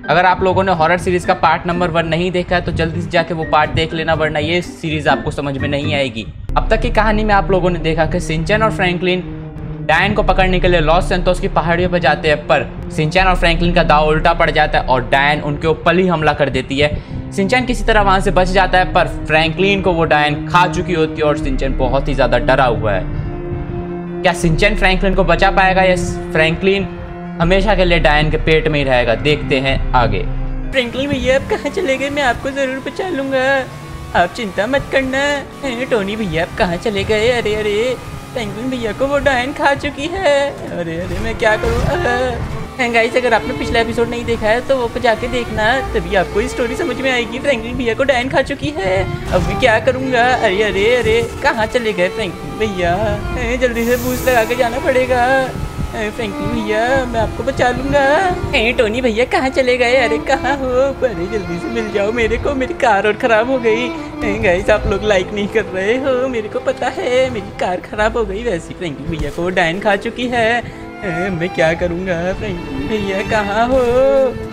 अगर आप लोगों ने हॉरर सीरीज़ का पार्ट नंबर वन नहीं देखा है तो जल्दी से जाके वो पार्ट देख लेना, वरना ये सीरीज़ आपको समझ में नहीं आएगी। अब तक की कहानी में आप लोगों ने देखा कि सिंचन और फ्रैंकलिन डायन को पकड़ने के लिए लॉस सेंटोस की पहाड़ियों पर जाते हैं, पर सिंचन और फ्रैंकलिन का दाव उल्टा पड़ जाता है और डायन उनके ऊपर ही हमला कर देती है। सिंचन किसी तरह वहाँ से बच जाता है, पर फ्रैंकलिन को वो डायन खा चुकी होती है और सिंचन बहुत ही ज़्यादा डरा हुआ है। क्या सिंचन फ्रैंकलिन को बचा पाएगा? या फ्रैंकलिन हमेशा के लिए डायन के पेट में ही रहेगा। देखते हैं आगे। फ्रैंकलिन भैया आप कहाँ चले गए? मैं आपको ज़रूर बचा लूँगा आप चिंता मत करना। टोनी भैया, आप कहाँ चले गए? अरे अरे फ्रैंकलिन भैया को वो डायन खा चुकी है। अरे अरे, मैं क्या करूँ? गाइस अगर आपने पिछला एपिसोड नहीं देखा है तो वो जाके देखना। तभी आपको स्टोरी समझ में आएगी। फ्रैंकलिन भैया को डायन खा चुकी है। अब मैं क्या करूँगा? अरे अरे अरे, कहाँ चले गए फ्रैंकलिन भैया? जल्दी से बूझ लगा के जाना पड़ेगा। फ्रैंकलिन भैया, मैं आपको बचा लूँगा। ए टोनी भैया, कहाँ चले गए? अरे, कहाँ हो? अरे, जल्दी से मिल जाओ मेरे को, मेरी कार और ख़राब हो गई। गाइस आप लोग लाइक नहीं कर रहे हो, मेरे को पता है, मेरी कार ख़राब हो गई, वैसी। फ्रेंकी भैया को डायन खा चुकी है। मैं क्या करूँगा? भैया कहाँ हो?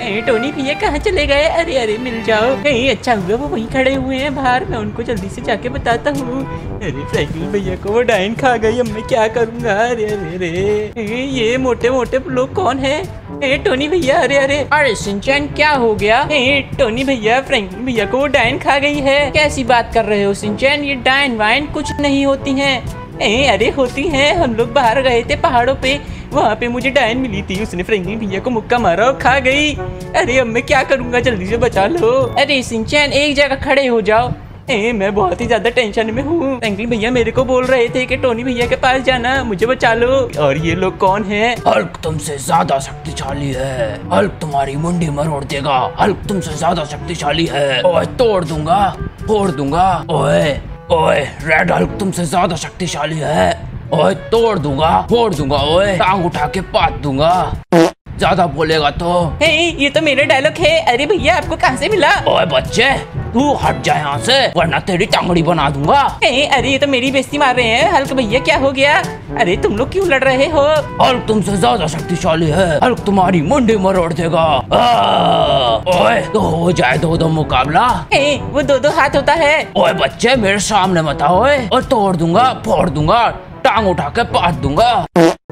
ए, टोनी भैया कहाँ चले गए? अरे अरे मिल जाओ। ए, अच्छा हुआ वो वहीं खड़े हुए हैं बाहर। मैं उनको जल्दी से जाके बताता हूँ। अरे फ्रैंकलिन भैया को वो डाइन खा गई अब मैं क्या करूँगा? अरे अरे अरे। ये मोटे मोटे लोग कौन है? ए टोनी भैया अरे अरे। अरे सिंचन क्या हो गया? ए टोनी भैया फ्रैंकलिन भैया को वो डाइन खा गई है। कैसी बात कर रहे हो सिंचन? ये डाइन वाइन कुछ नहीं होती है। ए अरे होती हैं। हम लोग बाहर गए थे पहाड़ों पे। वहाँ पे मुझे डायन मिली थी उसने फ्रैंकलिन भैया को मुक्का मारा और खा गई। अरे अब मैं क्या करूँगा? जल्दी से बचा लो। अरे सिंचन एक जगह खड़े हो जाओ। ए, मैं बहुत ही ज़्यादा टेंशन में हूँ। फ्रैंकलिन भैया मेरे को बोल रहे थे कि टोनी भैया के पास जाना मुझे बचा लो। और ये लोग कौन है? हल्क तुमसे ज़्यादा शक्तिशाली है। हल्क तुम्हारी मुंडी मरोड़ देगा। हल्क तुमसे ज़्यादा शक्तिशाली है। ओए तोड़ दूँगा फोड़ दूँगा। ओए ओए रेड हल्क तुमसे ज़्यादा शक्तिशाली है। ओए तोड़ दूँगा फोड़ दूँगा ओए टांग उठा के पात दूँगा। ज़्यादा बोलेगा तो। हे ये तो मेरा डायलॉग है। अरे भैया आपको कहाँ से मिला? ओए बच्चे तू हट जा यहाँ से वरना तेरी टांगड़ी बना दूँगा। हे अरे ये तो मेरी बेस्ती मार रहे हैं। हल्क भैया क्या हो गया? अरे तुम लोग क्यों लड़ रहे हो? हल्क तुमसे ज़्यादा शक्तिशाली है। हल्क तुम्हारी मुंडी मरोड़ देगा। ओए तो हो जाए दो दो मुकाबला। हे वो दो दो हाथ होता है। ओए बच्चे मेरे सामने मत आओ और तोड़ दूँगा फोड़ दूँगा। टांग उठा के पाट दूँगा।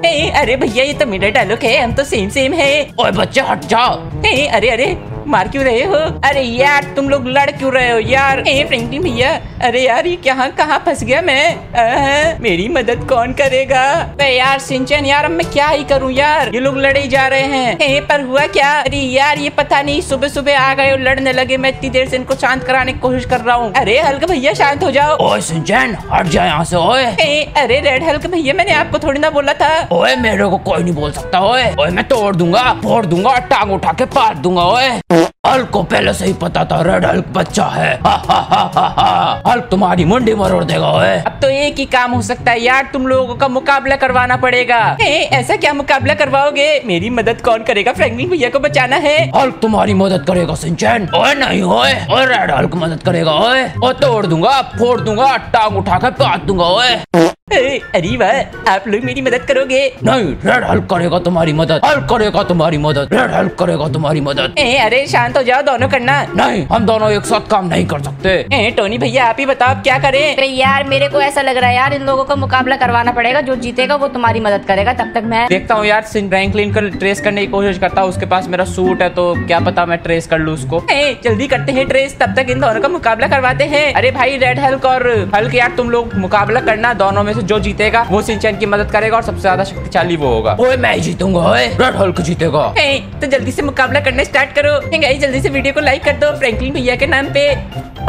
ए, अरे भैया ये तो मेरा डायलॉग है हम तो सेम सेम है। ओए बच्चे हट जाओ ए, अरे अरे। मार क्यों रहे हो? अरे यार तुम लोग लड़ क्यों रहे हो यार? ए फ्रैंकलिन भैया अरे यार ये कहाँ कहाँ फंस गया मैं? आ, मेरी मदद कौन करेगा? अरे यार सिंचन यार अब मैं क्या ही करूँ यार? ये लोग लड़े जा रहे हैं। ए, पर हुआ क्या? अरे यार ये पता नहीं सुबह सुबह आ गए और लड़ने लगे। मैं इतनी देर से इनको शांत कराने की कोशिश कर रहा हूँ। अरे हल्क भैया शांत हो जाओ। ओए सिंचन हट जा यहाँ से ओए। अरे रेड हल्क भैया मैंने आपको थोड़ी ना बोला था। ओए मेरे को कोई नहीं बोल सकता ओए। ओए मैं तोड़ दूँगा फोड़ दूँगा टांग उठा के पाट दूँगा ओए। हल्क को पहले से ही पता था रेड हल्क बच्चा है। हल्क तुम्हारी मुंडी मरोड़ देगा ओए। अब तो एक ही काम हो सकता है यार तुम लोगों का मुकाबला करवाना पड़ेगा। ए, ऐसा क्या मुकाबला करवाओगे? मेरी मदद कौन करेगा? फ्रैंकलिन भैया को बचाना है। हल्क तुम्हारी मदद करेगा सिंचन ओए नहीं ओए। और रेड हल्क मदद करेगा ओए। और तोड़ दूँगा फोड़ दूँगा टांग उठा कर पाट दूँगा ओए। अरे वाह आप लोग मेरी मदद करोगे? नहीं रेड हेल्प करेगा तुम्हारी मदद। हेल्प करेगा तुम्हारी मदद। रेड हेल्प करेगा तुम्हारी मदद। ए, अरे शांत हो जाओ दोनों करना। नहीं हम दोनों एक साथ काम नहीं कर सकते। ए, टोनी भैया आप ही बताओ आप क्या करें? अरे यार मेरे को ऐसा लग रहा है यार इन लोगों का मुकाबला करवाना पड़ेगा। जो जीतेगा वो तुम्हारी मदद करेगा तब तक मैं देखता हूँ यार फ्रैंकलिन को ट्रेस करने की कोशिश करता हूँ उसके पास मेरा सूट है तो क्या पता मैं ट्रेस कर लूँ उसको। जल्दी करते हैं ट्रेस तब तक इन दोनों का मुकाबला करवाते हैं। अरे भाई रेड हल्क और हल्क यार तुम लोग मुकाबला करना दोनों में से जो जीतेगा वो सिंचन की मदद करेगा और सबसे ज़्यादा शक्तिशाली वो होगा। ओए मैं जीतूँगा ओए। रेड हल्क जीतेगा। ए, तो जल्दी से मुकाबला करना स्टार्ट करो। गाइस जल्दी से वीडियो को लाइक कर दो फ्रैंकलिन भैया के नाम पे।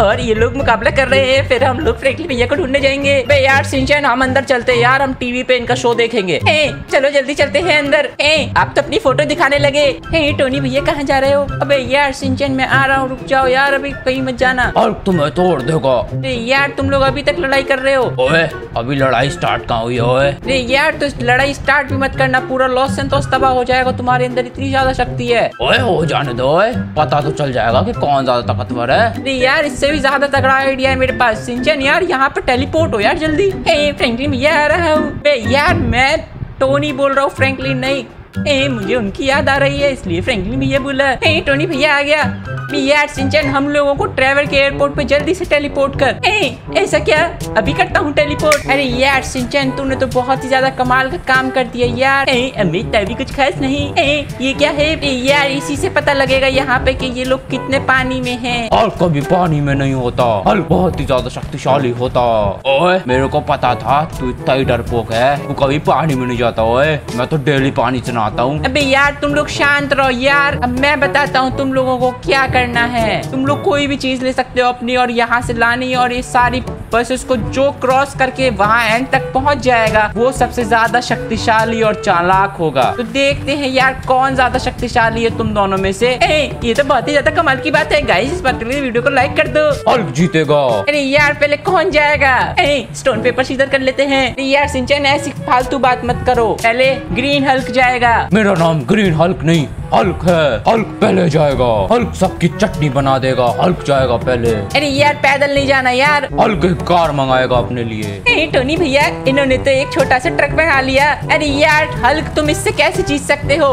और ये लोग मुकाबला कर रहे हैं फिर हम लोग फ्रैंकलिन भैया को ढूँढने जाएँगे। बे यार सिंचन हम अंदर चलते हैं यार हम टीवी पे इनका शो देखेंगे। ए, चलो जल्दी चलते हैं अंदर। ए, आप तो अपनी फ़ोटो दिखाने लगे। ए, टोनी भैया कहाँ जा रहे हो? अबे यार सिंचन मैं आ रहा हूँ रुक जाओ यार अभी कहीं मत जाना। और तुम्हें तोड़ देगा। यार तुम लोग अभी तक लड़ाई कर रहे हो। ओए अभी लड़ाई स्टार्ट कहाँ हुई है अरे यार तो लड़ाई स्टार्ट भी मत करना पूरा लॉस तो तबाह हो जाएगा तुम्हारे अंदर इतनी ज़्यादा शक्ति है। ओए हो जाने दो पता तो चल जाएगा कि कौन ज़्यादा ताकतवर है। नहीं यार इससे भी ज़्यादा तगड़ा आइडिया है मेरे पास। सिंचन यार यहाँ पर टेलीपोर्ट हो यार जल्दी। ए फ्रैंकलिन आ रहा हूँ। यार मैं टोनी बोल रहा हूँ फ्रेंकली नहीं। ए, मुझे उनकी याद आ रही है, इसलिए फ्रैंकलिन भैया बोला। ए, टोनी भैया आ गया। यार सिंचन, हम लोगों को ट्रेवल के एयरपोर्ट पे जल्दी से टेलीपोर्ट कर। ए, ऐसा क्या? अभी करता हूँ टेलीपोर्ट। अरे यार, सिंचन, तूने तो बहुत ही ज़्यादा कमाल का काम कर दिया यार। ए, अमित, तभी कुछ खास नहीं। ए, ये क्या है? यार, इसी से पता लगेगा यहाँ पे कि ये लोग कितने पानी में हैं। और कभी पानी में नहीं होता। हल्क बहुत ही ज़्यादा शक्तिशाली होता। ओए, मेरे को पता था, तू इतना ही डरपोक है। तू कभी पानी में नहीं जाता, ओए। मैं तो डेली पानी से नहाता हूँ। अबे यार तुम लोग शांत रहो यार। अब मैं बताता हूँ तुम लोगों को क्या करना है। तुम लोग कोई भी चीज़ ले सकते हो अपनी और यहाँ से लानी और ये सारी बसेस को जो क्रॉस करके वहाँ एंड तक पहुँच जाएगा वो सबसे ज़्यादा शक्तिशाली और चालाक होगा। तो देखते हैं यार कौन ज़्यादा शक्तिशाली है तुम दोनों में से। ए, ये तो बहुत ही ज़्यादा कमाल की बात है गाइस इस बात के लिए वीडियो को लाइक कर दो। और जीतेगा। अरे यार पहले कौन जाएगा? ए, स्टोन पेपर सीजर कर लेते हैं। यार सिंचन ऐसी फालतू बात मत करो। पहले ग्रीन हल्क जाएगा। मेरा नाम ग्रीन हल्क नहीं हल्क है। हल्क पहले जाएगा। हल्क सबकी चटनी बना देगा। हल्क जाएगा पहले। अरे यार पैदल नहीं जाना यार। हल्क एक कार मंगाएगा अपने लिए। टोनी भैया इन्होंने तो एक छोटा सा ट्रक बना लिया। अरे यार हल्क तुम इससे कैसे जीत सकते हो?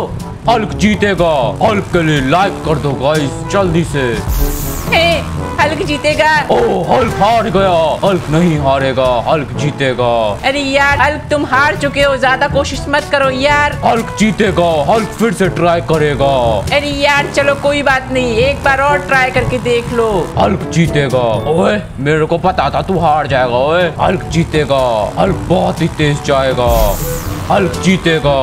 हल्क जीतेगा। हल्क के लिए लाइक कर दो गाइस जल्दी से। हल्क जीतेगा। ओ हल्क हार गया। हल्क नहीं हारेगा। हल्क जीतेगा। अरे यार हल्क तुम हार चुके हो। ज़्यादा कोशिश मत करो यार। हल्क जीतेगा। हल्क फिर से ट्राई करेगा। अरे यार चलो कोई बात नहीं। एक बार और ट्राई करके देख लो। हल्क जीतेगा। ओए मेरे को पता था तू हार जाएगा। ओए हल्क जीतेगा। हल्क बहुत ही तेज जाएगा। हल्क जीतेगा।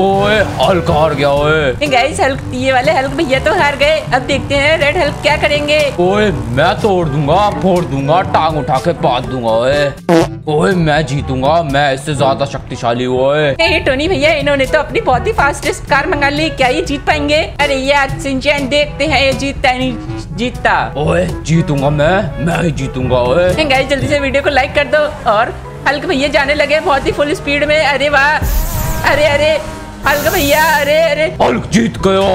ओए हल्क हार गया ओए। गाइस हल्क ये वाले हल्क भैया तो हार गए। अब देखते हैं रेड हल्क क्या करेंगे। ओए मैं तोड़ दूँगा फोड़ दूँगा टांग उठा के पात दूँगा ओए। ओए मैं जीतूँगा मैं इससे ज़्यादा शक्तिशाली हूँ ओए। टोनी भैया इन्होंने तो अपनी बहुत ही फास्टेस्ट कार मंगा ली क्या ये जीत पाएँगे? अरे यार सिंचैन देखते हैं ये जीतता नहीं जीतता। ओए जीतूँगा मैं मैं ही जीतूँगा ओए। गाइस जल्दी से वीडियो को लाइक कर दो और हल्क भैया जाने लगे बहुत ही फुल स्पीड में अरे वाह। अरे अरे हल्क भैया अरे अरे। हल्क जीत गया।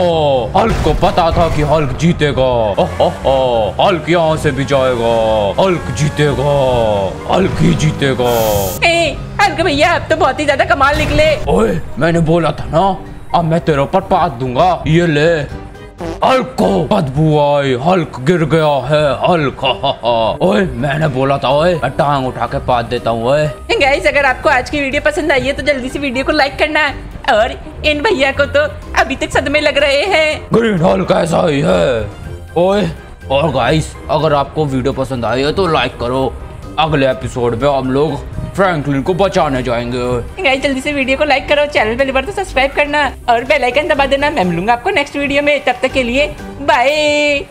हल्क को पता था कि हल्क जीतेगा। हल्क यहाँ से भी जाएगा। हल्क जीतेगा। हल्क ही जीतेगा। हल्क भैया अब तो बहुत ही ज़्यादा कमाल निकले। ओए मैंने बोला था ना अब मैं तेरे ऊपर पात दूँगा। ये ले। हल्क को बदबू आई। हल्क गिर गया है। हल्क हा, हा, हा। ओए मैंने बोला था ओए मैं टांग उठा के पात देता हूँ ओए। गाइस अगर आपको आज की वीडियो पसंद आई है तो जल्दी से वीडियो को लाइक करना। और इन भैया को तो अभी तक सदमे लग रहे हैं। ग्रीन हल्क ऐसा ही है? ओए और गाइस अगर आपको वीडियो पसंद आई है तो लाइक करो। अगले एपिसोड में हम लोग फ्रैंकलिन को बचाने जाएँगे। गाइस जल्दी से वीडियो को लाइक करो चैनल पहली बार तो सब्सक्राइब करना और बेल आइकन दबा देना। मैं मिलूँगा आपको नेक्स्ट वीडियो में। तब तक के लिए बाय